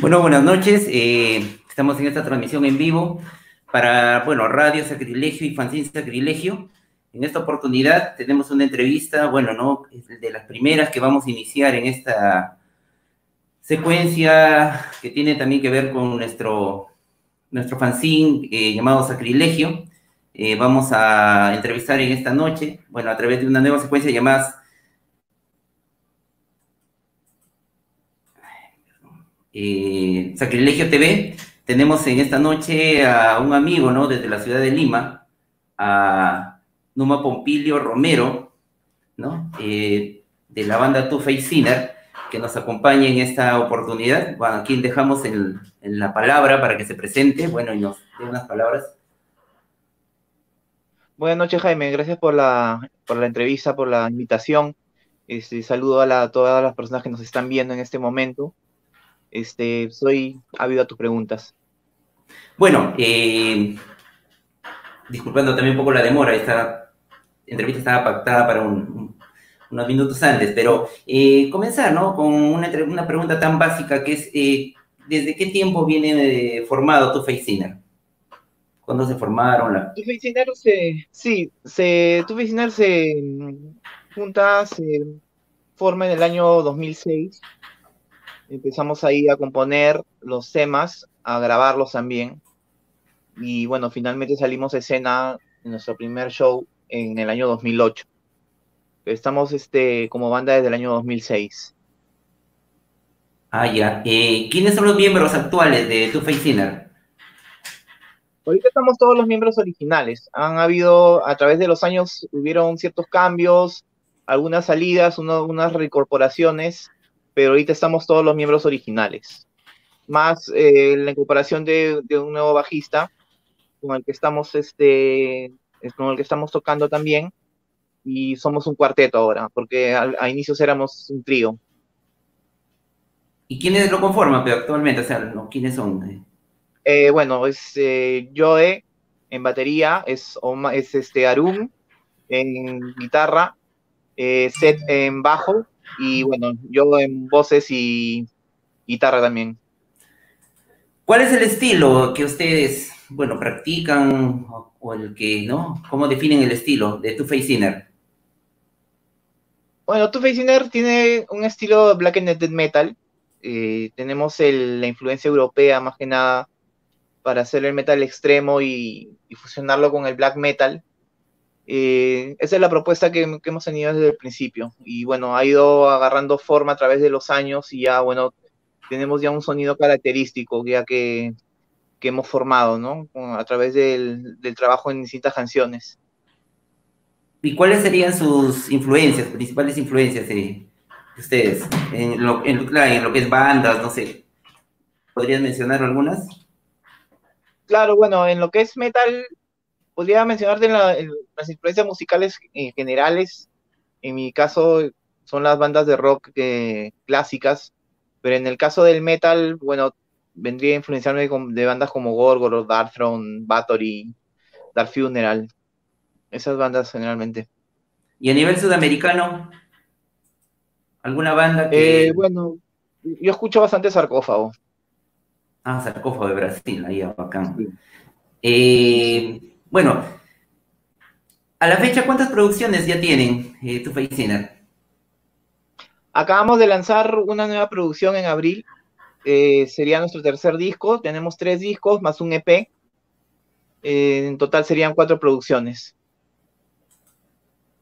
Bueno, buenas noches. Eh, estamos en esta transmisión en vivo para, bueno, Radio Sacrilegio y Fanzine Sacrilegio. En esta oportunidad tenemos una entrevista, bueno, ¿no? De las primeras que vamos a iniciar en esta secuencia que tiene también que ver con nuestro, nuestro fanzine eh, llamado Sacrilegio. Eh, vamos a entrevistar en esta noche, bueno, a través de una nueva secuencia llamada eh, Sacrilegio TV. Tenemos en esta noche a un amigo, ¿no? Desde la ciudad de Lima, a Numa Pompilio Romero, ¿no? Eh, de la banda Two Face Sinner, que nos acompaña en esta oportunidad. Bueno, aquí dejamos en, la palabra para que se presente, bueno, y nos dé unas palabras. Buenas noches, Jaime. Gracias por la, por la entrevista, por la invitación. Este, saludo a, todas las personas que nos están viendo en este momento. Este, soy ávido a tus preguntas. Bueno, eh, disculpando también un poco la demora, esta entrevista estaba pactada para unos minutos antes, pero eh, comenzar ¿no? con una, una, pregunta tan básica que es, eh, ¿desde qué tiempo viene formado tu Faciner? ¿Cuándo se formaron? La... Tu Faciner se, sí, se, tu Faciner se junta, se forma en el año 2006 empezamos ahí a componer los temas, a grabarlos también. Y bueno, finalmente salimos a escena en nuestro primer show en el año 2008. Estamos este, como banda desde el año 2006. Ah, ya. Eh, ¿Quiénes son los miembros actuales de Two Face Sinner? Ahorita estamos todos los miembros originales. Han habido, a través de los años, hubieron ciertos cambios, algunas salidas, unas reincorporaciones, pero ahorita estamos todos los miembros originales, más eh, la incorporación de, un nuevo bajista con el que estamos este con el que estamos tocando también y somos un cuarteto ahora, porque a, inicios éramos un trío. ¿Y quiénes lo conforman pero actualmente? O sea, ¿quiénes son? Eh, bueno, es eh, Joe en batería, es, es este Arum en guitarra, Seth en bajo y bueno, yo en voces y guitarra también. ¿Cuál es el estilo que ustedes, bueno, practican o, el que, ¿no? ¿Cómo definen el estilo de Two Face Inner? Bueno, Two Face Inner tiene un estilo black and death metal. Eh, tenemos la influencia europea más que nada para hacer el metal extremo y, y fusionarlo con el black metal. Eh, esa es la propuesta que, hemos tenido desde el principio y bueno, ha ido agarrando forma a través de los años y ya bueno, tenemos ya un sonido característico ya que, hemos formado, ¿no? A través del, trabajo en distintas canciones. ¿Y cuáles serían sus influencias, principales influencias de ustedes en lo, en, en lo que es bandas, no sé? ¿Podrías mencionar algunas? Claro, bueno, en lo que es metal, podría mencionarte las influencias musicales en generales. En mi caso son las bandas de rock eh, clásicas, pero en el caso del metal, bueno, vendría a influenciarme de bandas como Gorgoroth, Darkthrone, Bathory, Dark Funeral. Esas bandas generalmente. ¿Y a nivel sudamericano? ¿Alguna banda que...? Eh, bueno, yo escucho bastante Sarcófago. Ah, Sarcófago de Brasil, ahí bacán. Eh, bueno, a la fecha, ¿cuántas producciones ya tienen eh, Tu Face Acabamos de lanzar una nueva producción en abril. Eh, sería nuestro tercer disco. Tenemos tres discos más un EP. Eh, en total serían cuatro producciones.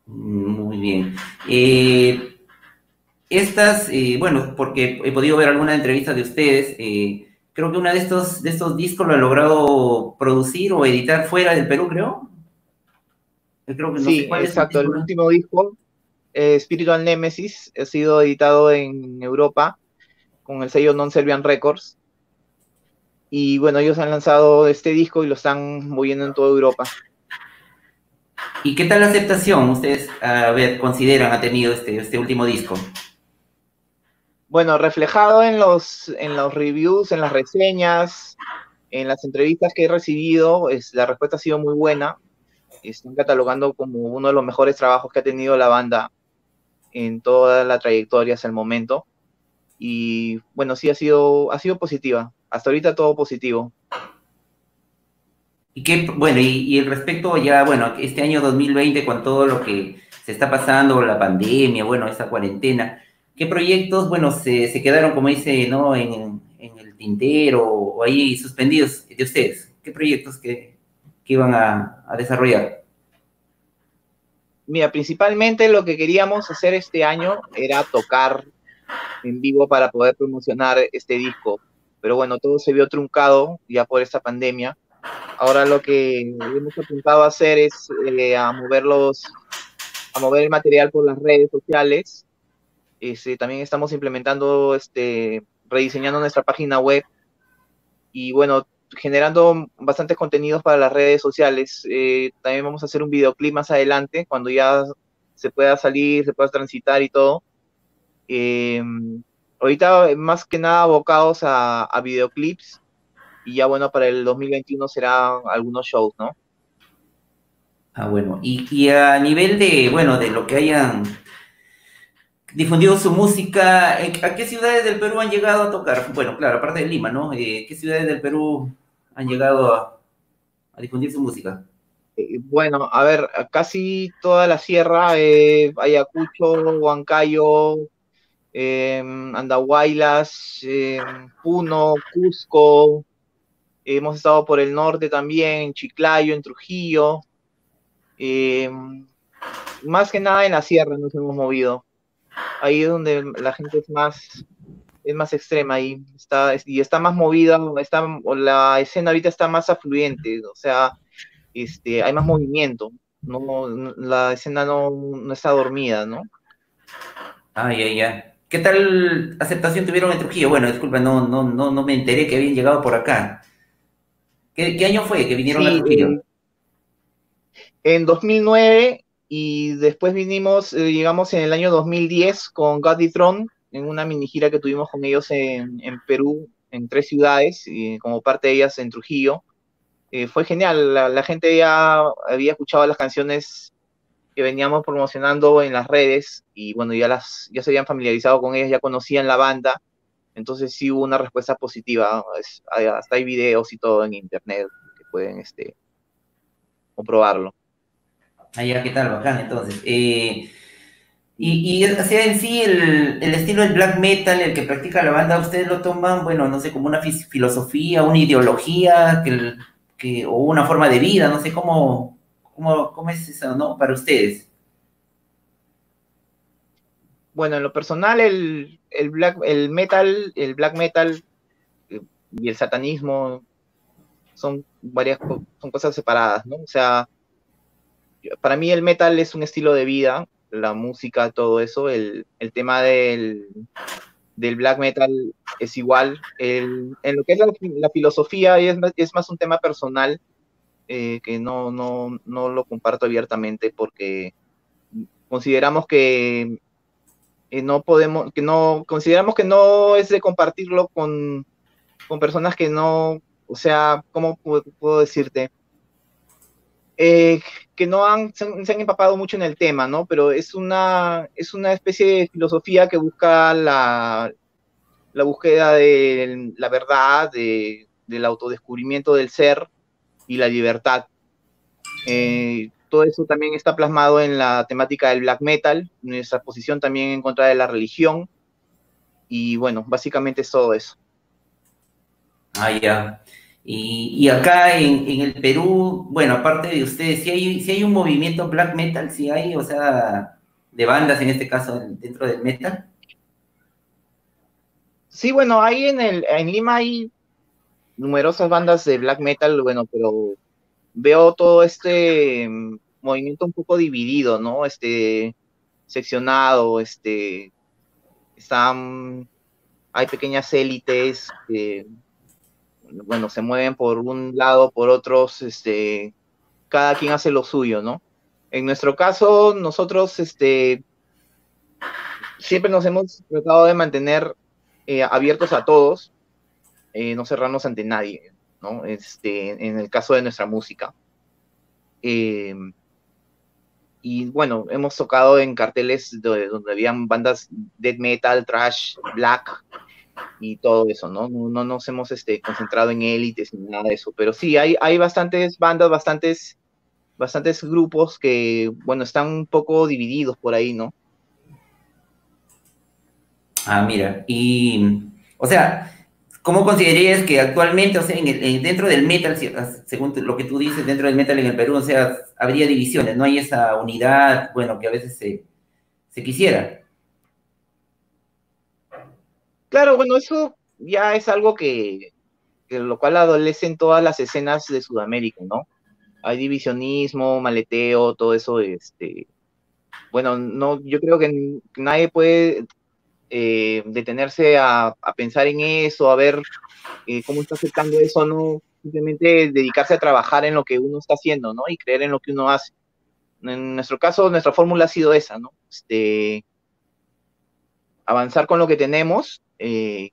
Muy bien. estas, bueno, porque he podido ver alguna entrevista de ustedes, creo que uno de estos, de estos discos lo ha logrado producir o editar fuera del Perú, creo. creo que sí, exacto. El, último disco, eh, Spiritual Nemesis, ha sido editado en Europa con el sello Non-Serbian Records. Y bueno, ellos han lanzado este disco y lo están moviendo en toda Europa. ¿Y qué tal la aceptación ustedes, a ver, consideran ha tenido este, este último disco? Bueno, reflejado en los, en los reviews, en las reseñas, en las entrevistas que he recibido, es, la respuesta ha sido muy buena. Están catalogando como uno de los mejores trabajos que ha tenido la banda en toda la trayectoria hasta el momento. Y bueno, sí ha sido, ha sido positiva. Hasta ahorita todo positivo. Y qué, bueno, y, el respecto ya, bueno, este año 2020 con todo lo que se está pasando, la pandemia, bueno, esa cuarentena, ¿qué proyectos, bueno, se, quedaron, como dice, ¿no? En, el tintero o ahí suspendidos de ustedes? ¿Qué proyectos que, que iban a, desarrollar? Mira, principalmente lo que queríamos hacer este año era tocar en vivo para poder promocionar este disco. Pero bueno, todo se vio truncado ya por esta pandemia. Ahora lo que hemos apuntado a hacer es eh, a a mover el material por las redes sociales. Este, también estamos implementando, este, rediseñando nuestra página web y bueno, generando bastantes contenidos para las redes sociales. Eh, también vamos a hacer un videoclip más adelante, cuando ya se pueda salir, se pueda transitar y todo. Eh, ahorita más que nada abocados a, videoclips y ya bueno, para el 2021 serán algunos shows, ¿no? Ah, bueno, y, y, a nivel de, bueno, de lo que hayan difundido su música, ¿a qué ciudades del Perú han llegado a tocar? Bueno, claro, aparte de Lima, ¿no? Eh, ¿Qué ciudades del Perú han llegado a, difundir su música? Eh, bueno, a ver, casi toda la sierra, eh, Ayacucho, Huancayo, eh, Andahuaylas, eh, Puno, Cusco, hemos estado por el norte también, en Chiclayo, en Trujillo, eh, más que nada en la sierra nos hemos movido, ahí es donde la gente es más, es más extrema ahí, está, y está más movida, está, la escena ahorita está más afluente, o sea, este, hay más movimiento, no, la escena no, no está dormida, ¿no? Ah, ya, ya. ¿Qué tal aceptación tuvieron en Trujillo? Bueno, disculpa, no, no, no, no me enteré que habían llegado por acá. ¿Qué, qué año fue que vinieron sí, a Trujillo? En 2009 y después vinimos, eh, llegamos en el año 2010 con God Throne en una mini gira que tuvimos con ellos en, Perú, en tres ciudades, y como parte de ellas en Trujillo. Eh, fue genial, la, gente ya había escuchado las canciones que veníamos promocionando en las redes y bueno, ya, las, ya se habían familiarizado con ellas, ya conocían la banda, entonces sí hubo una respuesta positiva, hasta hay videos y todo en internet que pueden este, comprobarlo. Ah, ya, ¿qué tal? Bacán, entonces. Eh, y, y o en sí, el, el, estilo del black metal, el que practica la banda, ¿ustedes lo toman, bueno, no sé, como una filosofía, una ideología, que, que, o una forma de vida, no sé cómo, ¿Cómo, ¿Cómo, es eso, no? Para ustedes. Bueno, en lo personal, el, el, black, el metal, el black metal eh, y el satanismo son varias son cosas separadas, ¿no? O sea, para mí el metal es un estilo de vida, la música, todo eso, el, el tema del, del, black metal es igual. El, en lo que es la, la filosofía es, es más un tema personal, eh, que no, no, no lo comparto abiertamente porque consideramos que no podemos, que no, consideramos que no es de compartirlo con, con personas que no, o sea, ¿cómo puedo decirte? Eh, que no han, se, han, se, han, empapado mucho en el tema, ¿no? Pero es una, es una especie de filosofía que busca la, la búsqueda de la verdad, de, del autodescubrimiento del ser, y la libertad. Eh, todo eso también está plasmado en la temática del black metal, nuestra posición también en contra de la religión. Y bueno, básicamente es todo eso. Ah, ya. Y, acá en, el Perú, bueno, aparte de ustedes, si hay, si hay un movimiento black metal, si hay, o sea, de bandas en este caso dentro del metal. Sí, bueno, ahí en, el, en Lima hay numerosas bandas de black metal, bueno, pero veo todo este movimiento un poco dividido, ¿no? Este seccionado, este están hay pequeñas élites que bueno, se mueven por un lado, por otros, este cada quien hace lo suyo, ¿no? En nuestro caso, nosotros este siempre nos hemos tratado de mantener eh, abiertos a todos, eh, no cerrarnos ante nadie, ¿no? Este, en el caso de nuestra música. Eh, y bueno, hemos tocado en carteles donde, habían bandas death metal, trash, black y todo eso, ¿no? No, nos hemos este, concentrado en élites ni nada de eso, pero sí, hay, hay bastantes bandas, bastantes, bastantes grupos que, bueno, están un poco divididos por ahí, ¿no? Ah, mira, y, o sea, ¿Cómo considerarías que actualmente, o sea, dentro del metal, según lo que tú dices, dentro del metal en el Perú, o sea, habría divisiones, no hay esa unidad, bueno, que a veces se, quisiera? Claro, bueno, eso ya es algo que, lo cual adolece en todas las escenas de Sudamérica, ¿no? Hay divisionismo, maleteo, todo eso, este, bueno, no, yo creo que nadie puede eh, detenerse a, pensar en eso, a ver eh, cómo está afectando eso, no simplemente dedicarse a trabajar en lo que uno está haciendo, ¿no? Y creer en lo que uno hace. En nuestro caso, nuestra fórmula ha sido esa, ¿no? Este, avanzar con lo que tenemos eh,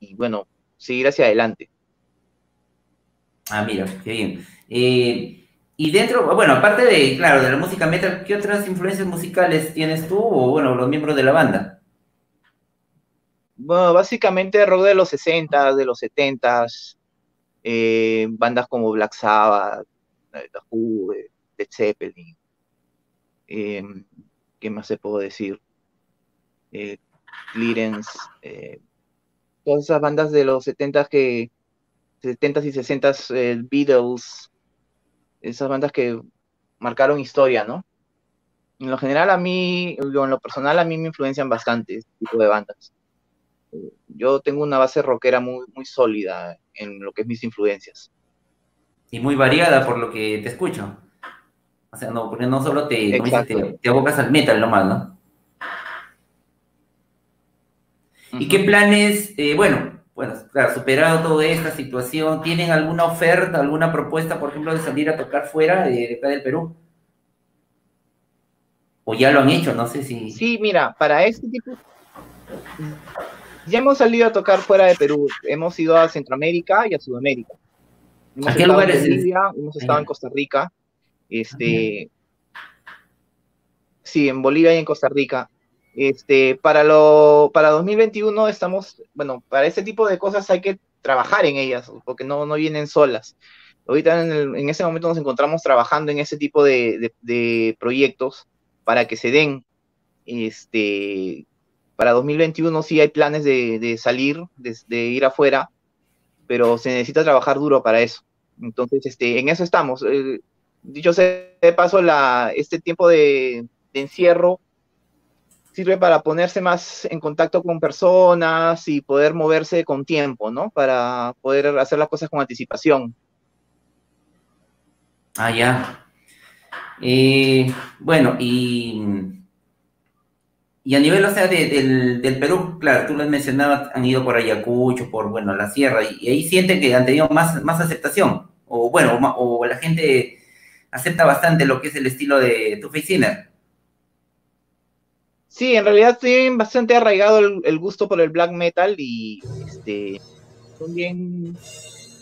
y, bueno, seguir hacia adelante. Ah, mira, qué bien. y dentro, bueno, aparte de, claro, de la música metal, ¿qué otras influencias musicales tienes tú o, bueno, los miembros de la banda? Bueno, básicamente rock de los 60, de los 70, eh, bandas como Black Sabbath, eh, The Who, eh, Led Zeppelin, ¿qué más se puedo decir? Clearance, todas esas bandas de los 70 que 70s y 60s, Beatles, esas bandas que marcaron historia, ¿no? En lo general a mí, en lo personal a mí me influencian bastante este tipo de bandas yo tengo una base rockera muy, muy sólida en lo que es mis influencias. Y muy variada por lo que te escucho. O sea, no, porque no solo te, te, abocas al metal nomás, ¿no? ¿Y qué planes, eh, bueno, bueno, claro, superado toda esta situación, ¿tienen alguna oferta, alguna propuesta, por ejemplo, de salir a tocar fuera de, de acá del Perú? ¿O ya lo han hecho? No sé si... Sí, mira, para este tipo ya hemos salido a tocar fuera de Perú. Hemos ido a Centroamérica y a Sudamérica. Hemos ¿A qué lugares? En Bolivia, hemos estado en Costa Rica. Este, sí, en Bolivia y en Costa Rica. Este, para lo, para 2021 estamos, bueno, para ese tipo de cosas hay que trabajar en ellas, porque no, no vienen solas. Ahorita en, en ese momento nos encontramos trabajando en ese tipo de, de proyectos para que se den, este, para 2021 sí hay planes de, salir, de, ir afuera, pero se necesita trabajar duro para eso. Entonces, este, en eso estamos. Eh, dicho sea de paso, la, este tiempo de, encierro sirve para ponerse más en contacto con personas y poder moverse con tiempo, ¿no? Para poder hacer las cosas con anticipación. Ah, ya. Eh, bueno, y y a nivel, o sea, del, Perú, claro, tú lo has mencionado, han ido por Ayacucho, por, bueno, la sierra, y, ahí sienten que han tenido más, más aceptación, o bueno, o, la gente acepta bastante lo que es el estilo de tu Sinner. Sí, en realidad tienen bastante arraigado el, gusto por el black metal y este, son, bien,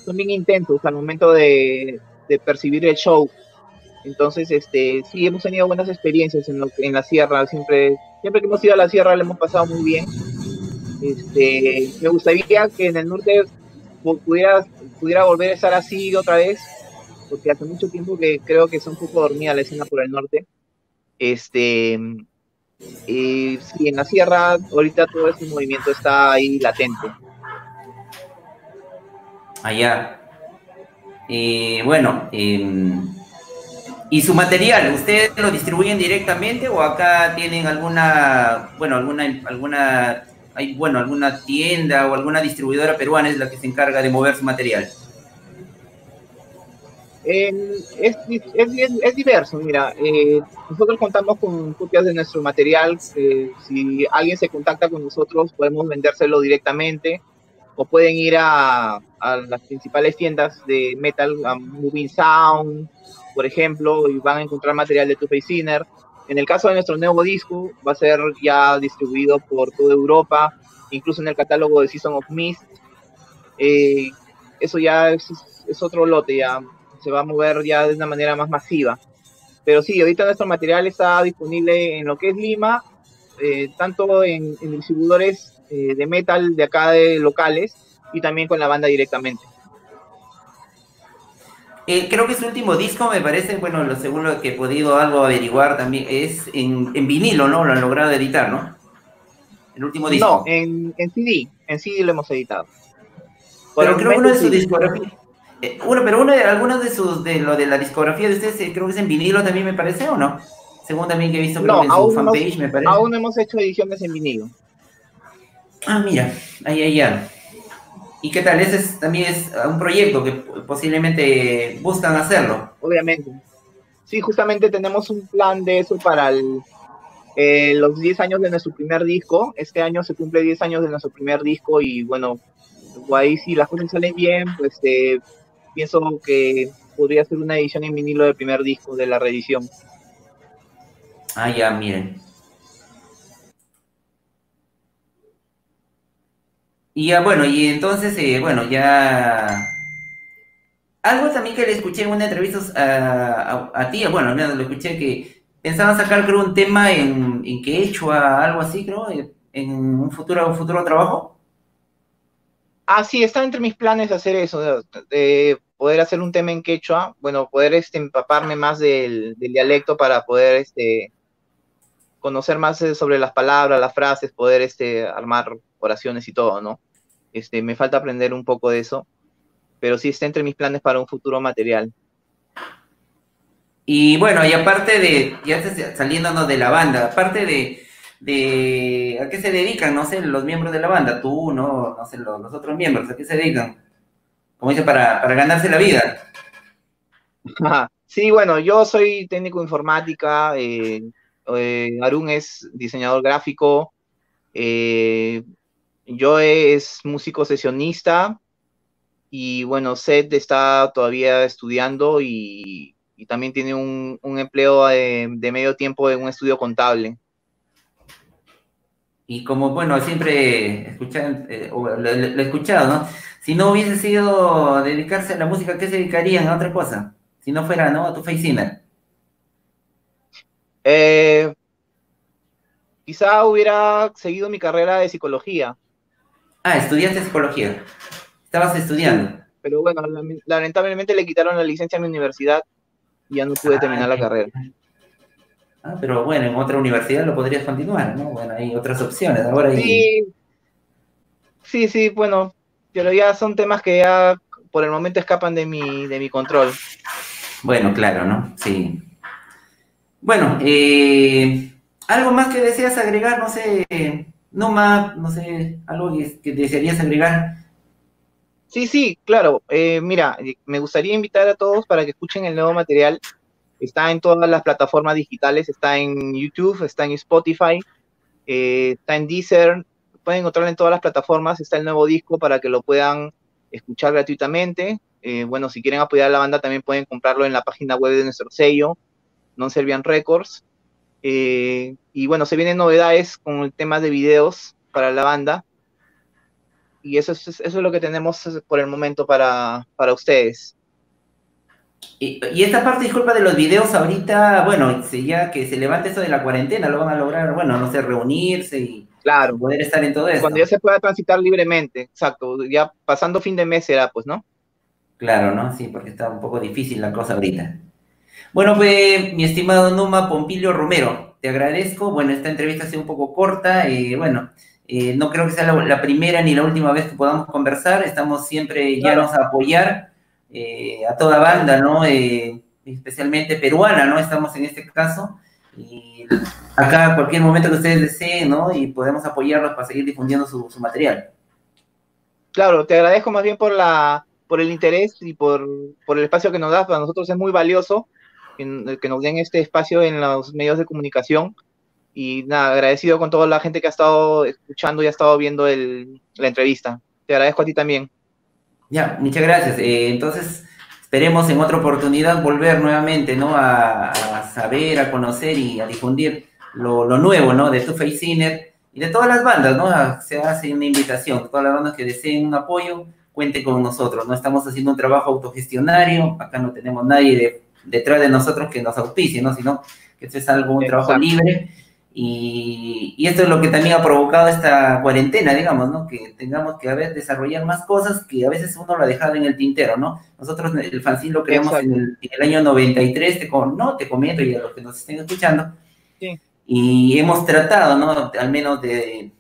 son bien intensos al momento de, de percibir el show. Entonces, este, sí, hemos tenido buenas experiencias en, en la sierra. Siempre, siempre que hemos ido a la sierra le hemos pasado muy bien. Este, me gustaría que en el norte pudiera, pudiera volver a estar así otra vez, porque hace mucho tiempo que creo que está un poco dormida la escena por el norte. Este, y sí, en la sierra ahorita todo ese movimiento está ahí latente. Allá. Eh, bueno, eh, ¿Y su material, ustedes lo distribuyen directamente o acá tienen alguna, bueno, alguna, alguna, hay, bueno, alguna tienda o alguna distribuidora peruana es la que se encarga de mover su material? Es, es, diverso, mira, eh, nosotros contamos con copias de nuestro material, eh, si alguien se contacta con nosotros podemos vendérselo directamente o pueden ir a, a las principales tiendas de metal, a Moving Sound, por ejemplo, y van a encontrar material de Face Sinner. En el caso de nuestro nuevo disco, va a ser ya distribuido por toda Europa, incluso en el catálogo de Season of Mist. Eh, eso ya es, otro lote, ya se va a mover ya de una manera más masiva. Pero sí, ahorita nuestro material está disponible en lo que es Lima, eh, tanto en, distribuidores eh, de metal de acá de locales y también con la banda directamente. Eh, creo que su último disco, me parece, bueno, lo según lo que he podido algo averiguar también, es en, vinilo, ¿no? Lo han logrado editar, ¿no? El último disco. No, en, en CD, en CD lo hemos editado. Pero creo que uno de sus discografías, eh, uno, pero uno de algunos de sus, de lo de la discografía de ustedes, eh, creo que es en vinilo también me parece, ¿o no? Según también que he visto creo en su fanpage, me parece. Aún no hemos hecho ediciones en vinilo. Ah, mira, ahí, ahí, ya. ¿Y qué tal? Ese también es un proyecto que posiblemente buscan hacerlo. Obviamente. Sí, justamente tenemos un plan de eso para eh, los 10 años de nuestro primer disco. Este año se cumple 10 años de nuestro primer disco y bueno, ahí si las cosas salen bien, pues eh, pienso que podría ser una edición en vinilo del primer disco de la reedición. Ah, ya, miren. Y ya, bueno, y entonces, eh, bueno, ya... Algo también que le escuché en una entrevista a, ti, bueno, lo escuché que pensaban sacar, creo, un tema en, en quechua, algo así, creo, en un futuro, un futuro trabajo. Ah, sí, está entre mis planes hacer eso, de poder hacer un tema en quechua, bueno, poder este, empaparme más del, del dialecto para poder este, conocer más eh, sobre las palabras, las frases, poder este, armar oraciones y todo, ¿no? Este, me falta aprender un poco de eso, pero sí está entre mis planes para un futuro material. Y bueno, y aparte de, ya saliéndonos de la banda, aparte de, de, ¿a qué se dedican? No sé, los miembros de la banda, tú, no, no sé, los, otros miembros, ¿a qué se dedican? Como dice, para, para ganarse la vida. Sí, bueno, yo soy técnico informática, eh, eh, Arun es diseñador gráfico, eh, yo es músico sesionista y bueno, Seth está todavía estudiando y, también tiene un, empleo de, medio tiempo en un estudio contable. Y como, bueno, siempre escuchan, eh, lo, he escuchado, ¿no? Si no hubiese sido dedicarse a la música, ¿qué se dedicarían a otra cosa? Si no fuera, ¿no? A tu face Eh, quizá hubiera seguido mi carrera de psicología. Ah, estudiaste psicología. Estabas estudiando. pero bueno, lamentablemente le quitaron la licencia a mi universidad y ya no pude terminar la carrera. Ah, pero bueno, en otra universidad lo podrías continuar, ¿no? Bueno, hay otras opciones. Ahora Sí, sí, sí, bueno, pero ya son temas que ya por el momento escapan de mi, de mi control. Bueno, claro, ¿no? Sí. Bueno, eh, ¿algo más que deseas agregar? No sé, no más, no sé, algo que desearías agregar. Sí, sí, claro. Eh, mira, me gustaría invitar a todos para que escuchen el nuevo material. Está en todas las plataformas digitales, está en YouTube, está en Spotify, eh, está en Deezer, pueden encontrarlo en todas las plataformas, está el nuevo disco para que lo puedan escuchar gratuitamente. Eh, bueno, si quieren apoyar a la banda también pueden comprarlo en la página web de nuestro sello, Non Serbian Records. Eh, y bueno, se vienen novedades con el tema de videos para la banda. Y eso es, eso es lo que tenemos por el momento para, para ustedes. Y, esta parte, disculpa, de los videos ahorita, bueno, ya que se levante eso de la cuarentena, lo van a lograr, bueno, no sé, reunirse y claro, poder estar en todo eso. Cuando ya se pueda transitar libremente, exacto, ya pasando fin de mes será, pues, ¿no? Claro, ¿no? Sí, porque está un poco difícil la cosa ahorita. Bueno, pues mi estimado Numa Pompilio Romero, te agradezco. Bueno, esta entrevista ha sido un poco corta. y bueno, eh, no creo que sea la, primera ni la última vez que podamos conversar. Estamos siempre llanos a apoyar eh, a toda banda, ¿no? Eh, especialmente peruana, ¿no? Estamos en este caso. Y acá, cualquier momento que ustedes deseen, ¿no? Y podemos apoyarlos para seguir difundiendo su, material. Claro, te agradezco más bien por la por el interés y por, por el espacio que nos das. Para nosotros es muy valioso que, nos den este espacio en los medios de comunicación. Y nada, agradecido con toda la gente que ha estado escuchando y ha estado viendo la entrevista. Te agradezco a ti también. Ya, muchas gracias. Eh, entonces, esperemos en otra oportunidad volver nuevamente, ¿no? A, saber, a conocer y a difundir lo, nuevo, ¿no? De Tu Face Sinner y de todas las bandas, ¿no? Se hace una invitación, todas las bandas que deseen un apoyo, cuente con nosotros, ¿no? Estamos haciendo un trabajo autogestionario, acá no tenemos nadie de detrás de nosotros que nos auspicie, ¿no? Sino que esto es algo, un trabajo libre y, y, esto es lo que también ha provocado esta cuarentena, digamos, ¿no? Que tengamos que a ver, desarrollar más cosas que a veces uno lo ha dejado en el tintero, ¿no? Nosotros el fanzine lo creamos en el, en el, año 93, te, ¿no? te comento y a los que nos estén escuchando. Sí. Y hemos tratado, ¿no? Al menos de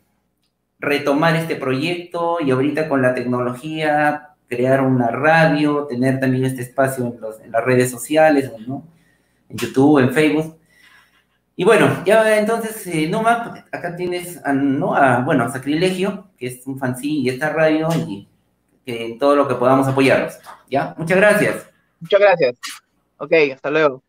retomar este proyecto y ahorita con la tecnología crear una radio, tener también este espacio en, los, en las redes sociales, ¿no? En YouTube, en Facebook y bueno, ya entonces, eh, acá tienes a, ¿no? a, bueno, a Sacrilegio, que es un fanzine y esta radio, y todo lo que podamos apoyarlos. ¿Ya? Muchas gracias. Muchas gracias. Ok, hasta luego.